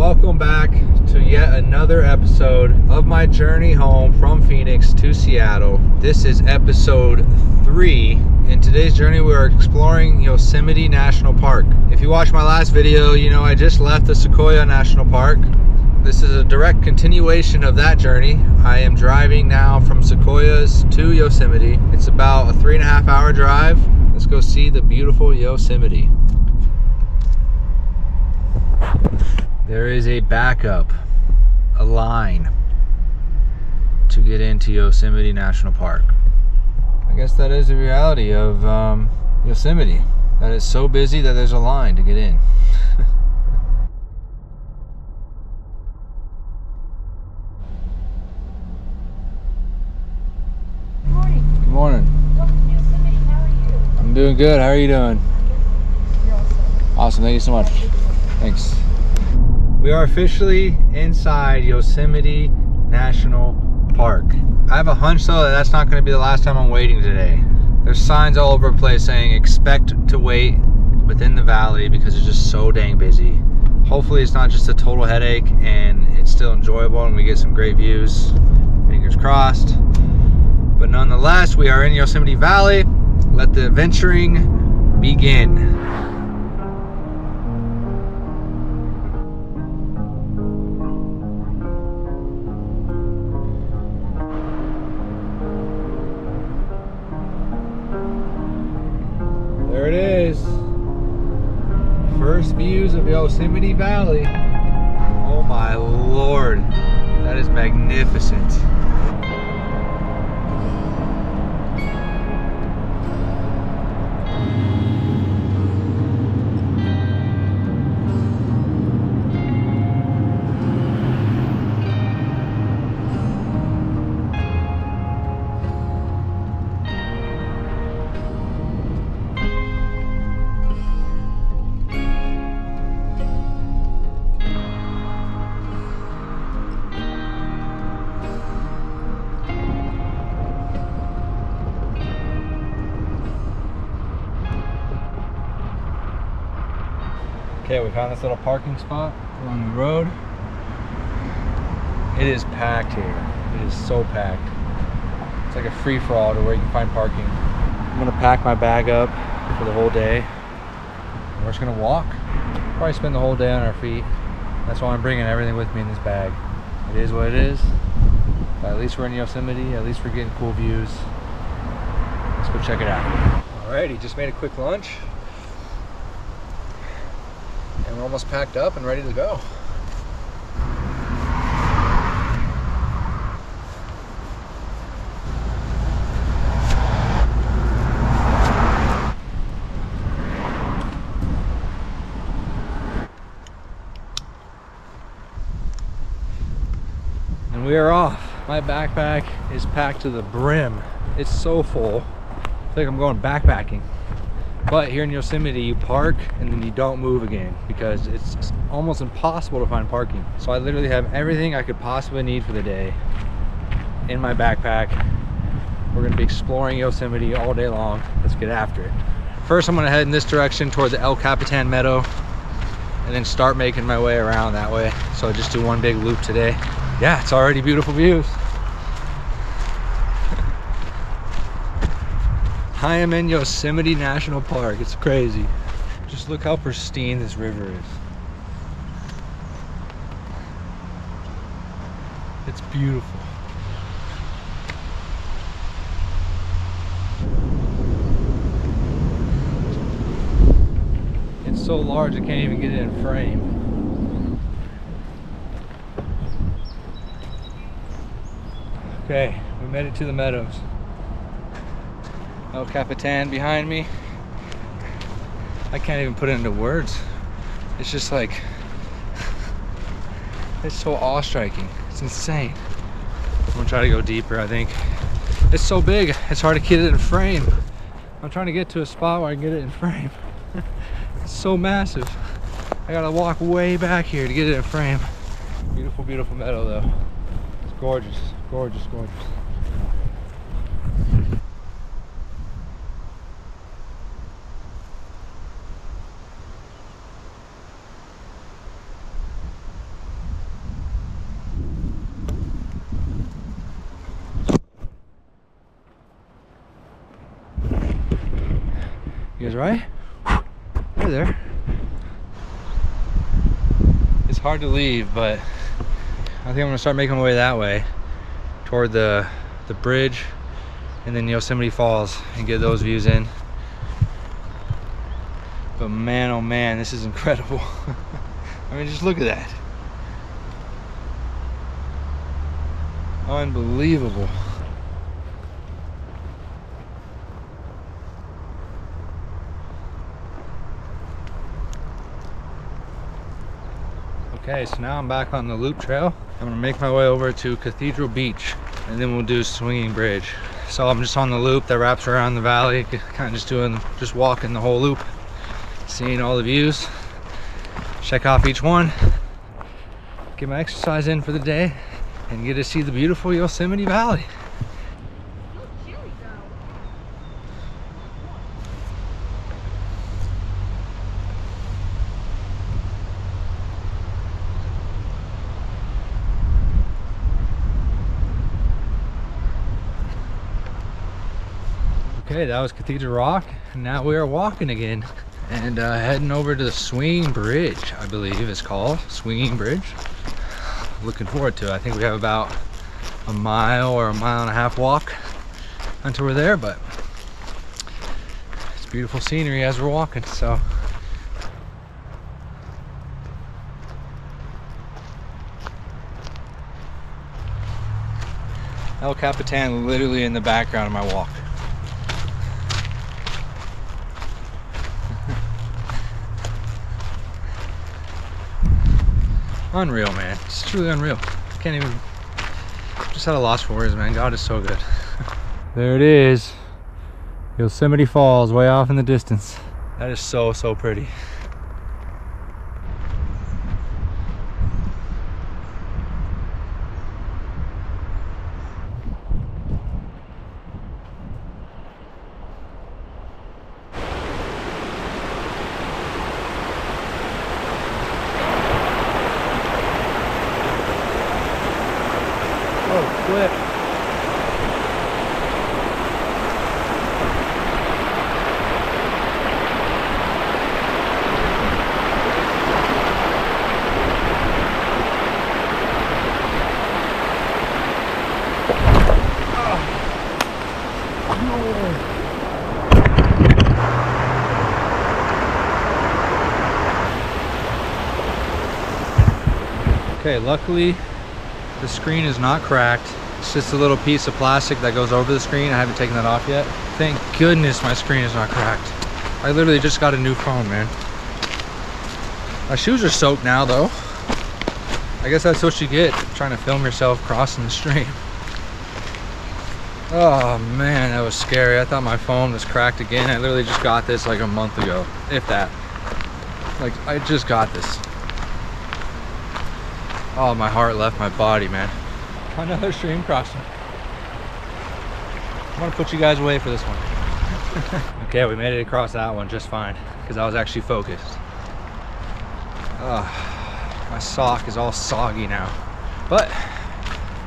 welcome back to yet another episode of my journey home from Phoenix to Seattle. This is episode three. In today's journey, we are exploring Yosemite National Park. If you watched my last video, you know I just left the Sequoia National Park. This is a direct continuation of that journey. I am driving now from Sequoias to Yosemite. It's about a three and a half hour drive. Let's go see the beautiful Yosemite. There is a backup, a line to get into Yosemite National Park. I guess that is the reality of um, Yosemite. That is so busy that there's a line to get in. Good morning. Good morning. Welcome to Yosemite. How are you? I'm doing good. How are you doing? You're awesome. Awesome. Thank you so much. Thanks. We are officially inside Yosemite National Park. I have a hunch though that that's not going to be the last time I'm waiting today. There's signs all over the place saying expect to wait within the valley because it's just so dang busy. Hopefully it's not just a total headache and it's still enjoyable and we get some great views. Fingers crossed. But nonetheless, we are in Yosemite Valley. Let the adventuring begin. Yosemite Valley. Okay, we found this little parking spot along the road. It is packed here. It is so packed. It's like a free-for-all to where you can find parking. I'm gonna pack my bag up for the whole day. We're just gonna walk. Probably spend the whole day on our feet. That's why I'm bringing everything with me in this bag. It is what it is. But at least we're in Yosemite. At least we're getting cool views. Let's go check it out. Alrighty, just made a quick lunch and we're almost packed up and ready to go. And we are off. My backpack is packed to the brim. It's so full. I think I'm going backpacking. But here in Yosemite, you park and then you don't move again because it's almost impossible to find parking. So I literally have everything I could possibly need for the day in my backpack. We're gonna be exploring Yosemite all day long. Let's get after it. First, I'm gonna head in this direction toward the El Capitan Meadow and then start making my way around that way. So I just do one big loop today. Yeah, it's already beautiful views. I am in Yosemite National Park. It's crazy. Just look how pristine this river is. It's beautiful. It's so large I can't even get it in frame. Okay, we made it to the meadows. El Capitan behind me. I can't even put it into words. It's just like, it's so awe-striking. It's insane. I'm gonna try to go deeper, I think. It's so big, it's hard to get it in frame. I'm trying to get to a spot where I can get it in frame. it's so massive. I gotta walk way back here to get it in frame. Beautiful, beautiful meadow though. It's gorgeous, gorgeous, gorgeous. You guys right? Hey there. It's hard to leave, but I think I'm gonna start making my way that way toward the the bridge and then Yosemite Falls and get those views in. But man, oh man, this is incredible. I mean, just look at that. Unbelievable. Okay, so now I'm back on the loop trail. I'm gonna make my way over to Cathedral Beach and then we'll do Swinging Bridge. So I'm just on the loop that wraps around the valley, kind of just doing, just walking the whole loop, seeing all the views. Check off each one, get my exercise in for the day, and get to see the beautiful Yosemite Valley. That was Cathedral Rock. And now we are walking again and uh, heading over to the Swinging Bridge, I believe it's called. Swinging Bridge. Looking forward to it. I think we have about a mile or a mile and a half walk until we're there, but it's beautiful scenery as we're walking, so. El Capitan literally in the background of my walk. Unreal, man. It's truly unreal. I can't even. Just had a loss for words, man. God is so good. there it is. Yosemite Falls, way off in the distance. That is so, so pretty. Oh, flip. Okay, luckily the screen is not cracked. It's just a little piece of plastic that goes over the screen. I haven't taken that off yet. Thank goodness my screen is not cracked. I literally just got a new phone, man. My shoes are soaked now though. I guess that's what you get trying to film yourself crossing the stream. Oh man, that was scary. I thought my phone was cracked again. I literally just got this like a month ago, if that. Like, I just got this. Oh, my heart left my body, man. Another stream crossing. I'm gonna put you guys away for this one. okay, we made it across that one just fine because I was actually focused. Oh, my sock is all soggy now. But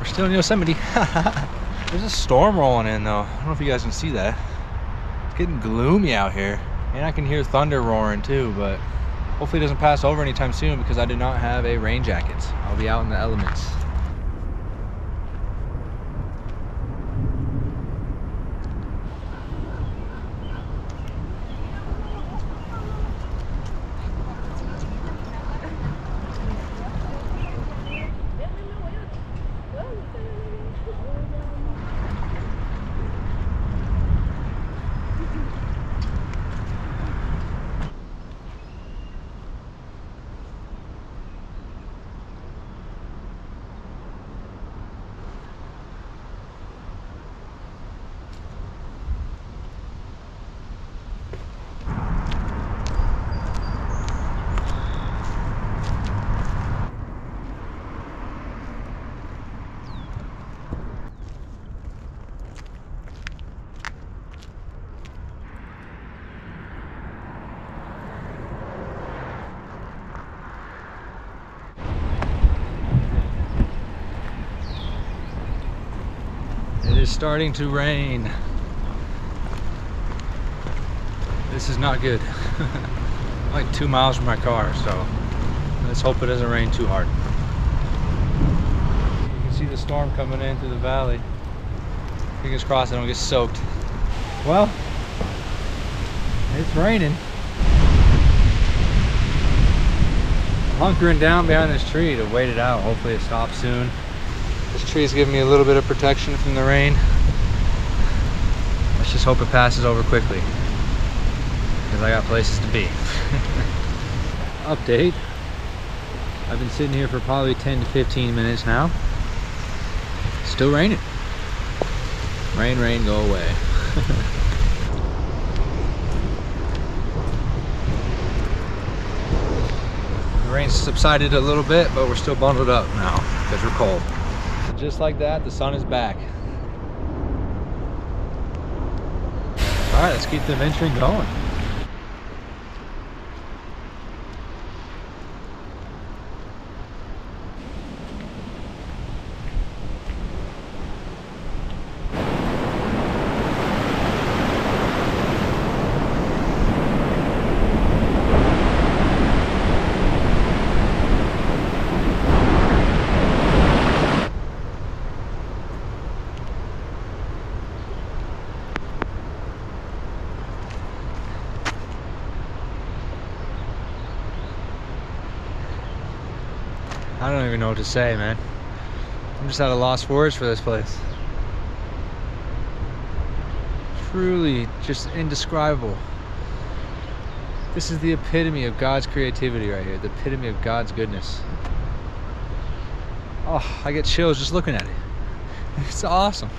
we're still in Yosemite. There's a storm rolling in though. I don't know if you guys can see that. It's getting gloomy out here. And I can hear thunder roaring too, but Hopefully it doesn't pass over anytime soon because I do not have a rain jacket. I'll be out in the elements. It is starting to rain. This is not good. like two miles from my car, so let's hope it doesn't rain too hard. You can see the storm coming in through the valley. Fingers crossed I don't get soaked. Well, it's raining. hunkering down behind this tree to wait it out. Hopefully it stops soon. This tree is giving me a little bit of protection from the rain. Let's just hope it passes over quickly. Because I got places to be. Update. I've been sitting here for probably 10 to 15 minutes now. Still raining. Rain, rain, go away. The rain subsided a little bit, but we're still bundled up now because we're cold. Just like that, the sun is back. All right, let's keep the adventuring going. Even know what to say, man. I'm just at a lost for words for this place. Truly just indescribable. This is the epitome of God's creativity right here, the epitome of God's goodness. Oh, I get chills just looking at it. It's awesome.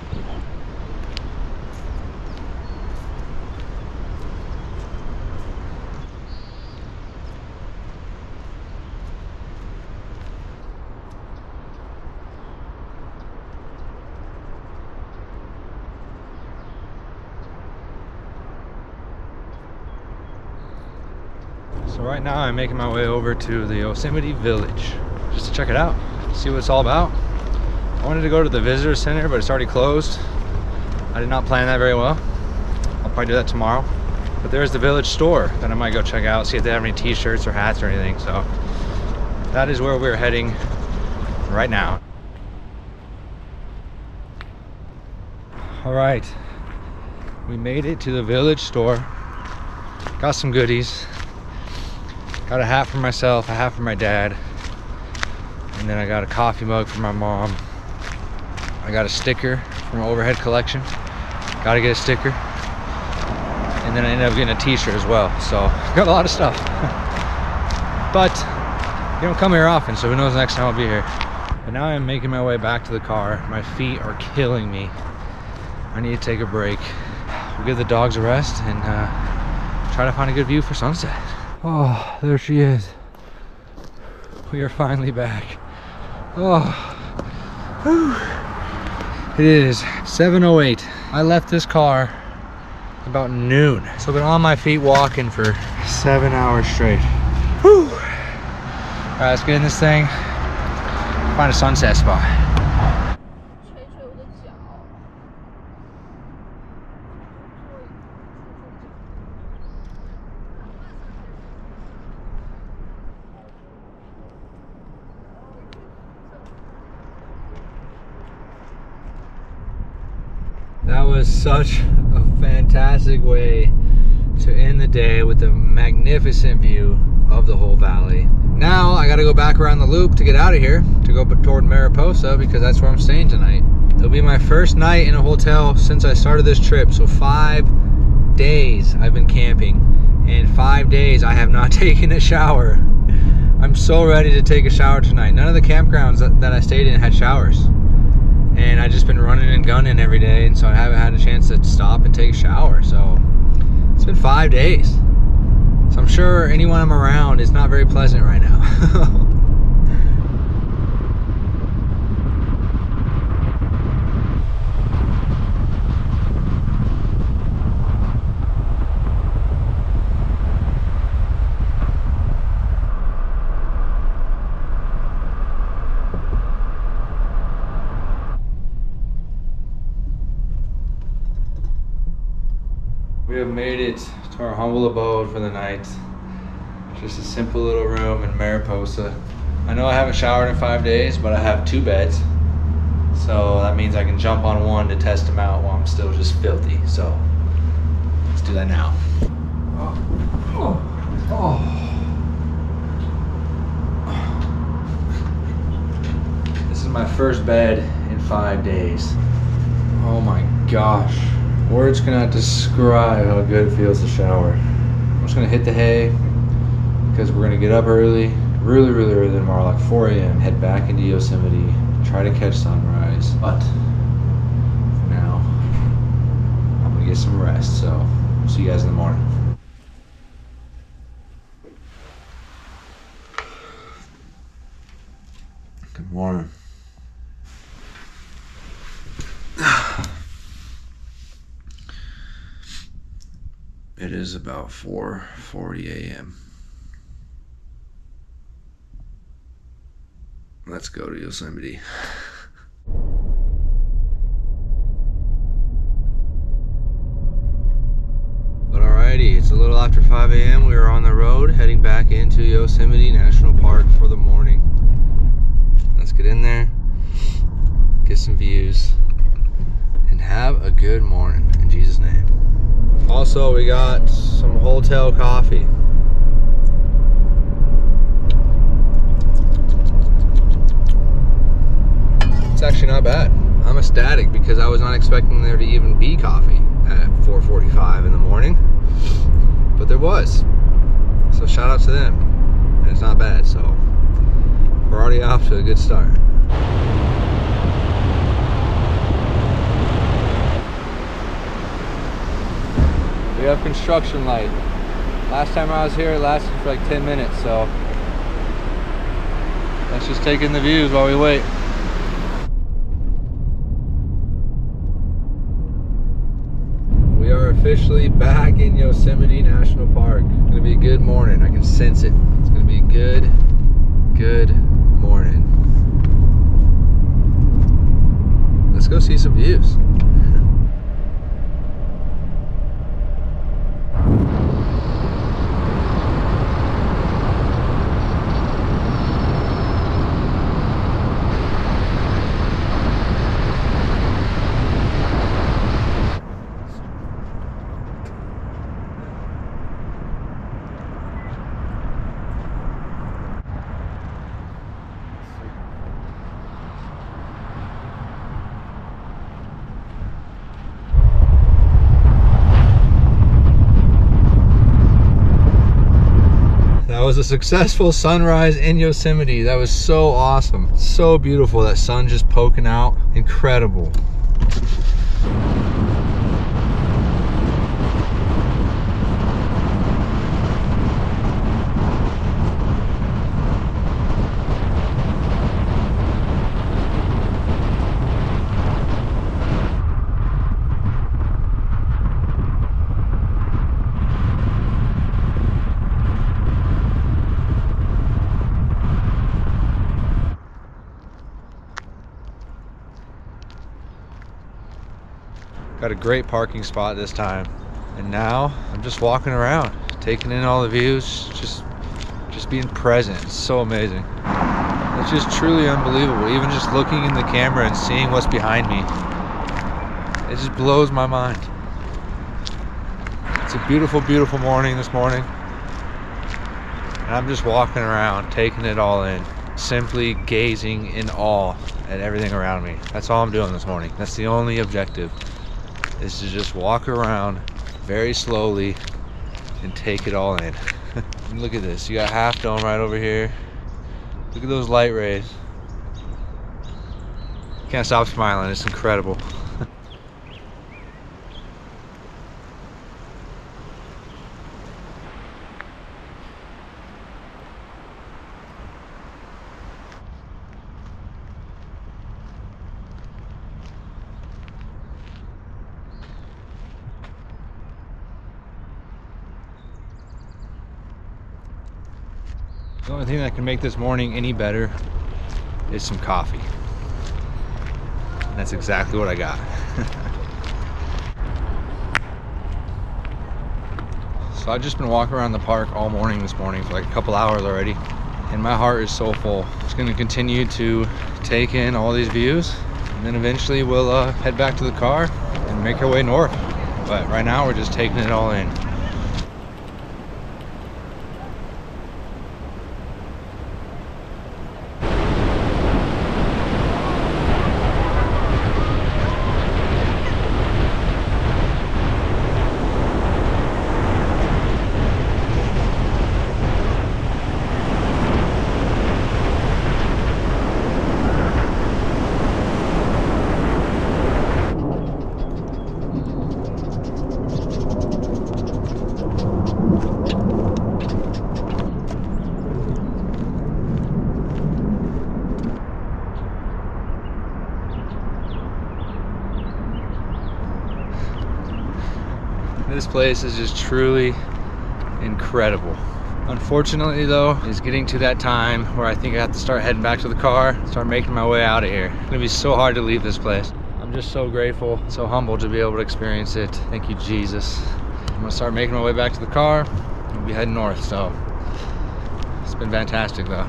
So right now I'm making my way over to the Yosemite Village just to check it out, see what it's all about. I wanted to go to the visitor center, but it's already closed. I did not plan that very well. I'll probably do that tomorrow. But there's the village store that I might go check out, see if they have any t-shirts or hats or anything. So that is where we're heading right now. All right, we made it to the village store. Got some goodies. Got a hat for myself, a hat for my dad. And then I got a coffee mug for my mom. I got a sticker from Overhead Collection. Gotta get a sticker. And then I ended up getting a t-shirt as well. So got a lot of stuff. but you don't come here often, so who knows next time I'll be here. But now I'm making my way back to the car. My feet are killing me. I need to take a break. We'll give the dogs a rest and uh, try to find a good view for sunset. Oh, there she is. We are finally back. Oh, whew. it is 7.08. I left this car about noon. So I've been on my feet walking for seven hours straight. Whew. All right, let's get in this thing. Find a sunset spot. Such a fantastic way to end the day with a magnificent view of the whole valley. Now I gotta go back around the loop to get out of here to go toward Mariposa because that's where I'm staying tonight. It'll be my first night in a hotel since I started this trip. So five days I've been camping and five days I have not taken a shower. I'm so ready to take a shower tonight. None of the campgrounds that, that I stayed in had showers and I just been running and gunning every day, and so I haven't had a chance to stop and take a shower. So it's been five days. So I'm sure anyone I'm around is not very pleasant right now. have made it to our humble abode for the night. Just a simple little room in Mariposa. I know I haven't showered in five days, but I have two beds. So that means I can jump on one to test them out while I'm still just filthy. So let's do that now. Oh, oh. This is my first bed in five days. Oh my gosh. Words cannot describe how good it feels to shower. I'm just gonna hit the hay because we're gonna get up early, really, really early tomorrow, like 4 a.m., head back into Yosemite, try to catch sunrise. But for now, I'm gonna get some rest. So, see you guys in the morning. Good morning. It is about 4:40 a.m. Let's go to Yosemite. But alrighty, it's a little after 5 a.m. We are on the road heading back into Yosemite National Park for the morning. Let's get in there, get some views, and have a good morning in Jesus' name. Also, we got some hotel coffee. It's actually not bad. I'm ecstatic because I was not expecting there to even be coffee at 4:45 in the morning, but there was. So shout out to them. And it's not bad. So we're already off to a good start. We have construction light. Last time I was here, it lasted for like 10 minutes, so let's just take in the views while we wait. We are officially back in Yosemite National Park. It's gonna be a good morning. I can sense it. It's gonna be a good, good morning. Let's go see some views. Was a successful sunrise in Yosemite. That was so awesome. So beautiful. That sun just poking out. Incredible. Got a great parking spot this time. And now I'm just walking around, taking in all the views, just just being present. It's so amazing. It's just truly unbelievable. Even just looking in the camera and seeing what's behind me. It just blows my mind. It's a beautiful, beautiful morning this morning. And I'm just walking around, taking it all in, simply gazing in awe at everything around me. That's all I'm doing this morning. That's the only objective is to just walk around very slowly and take it all in. Look at this. You got Half Dome right over here. Look at those light rays. Can't stop smiling. It's incredible. That can make this morning any better is some coffee. And that's exactly what I got. So I've just been walking around the park all morning this morning for like a couple hours already. And my heart is so full. Just gonna continue to take in all these views. And then eventually we'll uh, head back to the car and make our way north. But right now we're just taking it all in. Place is just truly incredible. Unfortunately though, it's getting to that time where I think I have to start heading back to the car, start making my way out of here. It's gonna be so hard to leave this place. I'm just so grateful, so humbled to be able to experience it. Thank you, Jesus. I'm gonna start making my way back to the car we'll be heading north, so it's been fantastic though.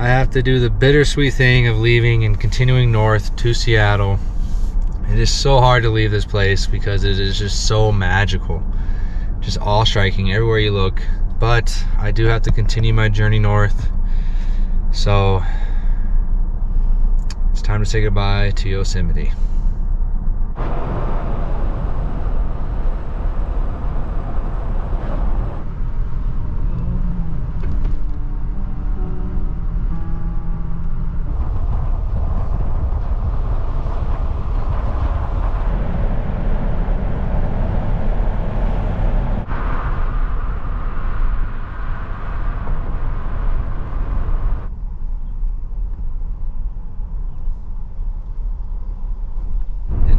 I have to do the bittersweet thing of leaving and continuing north to Seattle. It is so hard to leave this place because it is just so magical. Just all striking everywhere you look. But I do have to continue my journey north. So it's time to say goodbye to Yosemite.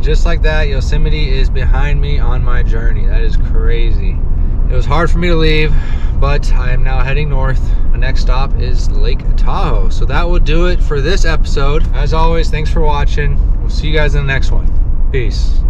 Just like that, Yosemite is behind me on my journey. That is crazy. It was hard for me to leave, but I am now heading north. My next stop is Lake Tahoe. So that will do it for this episode. As always, thanks for watching. We'll see you guys in the next one. Peace.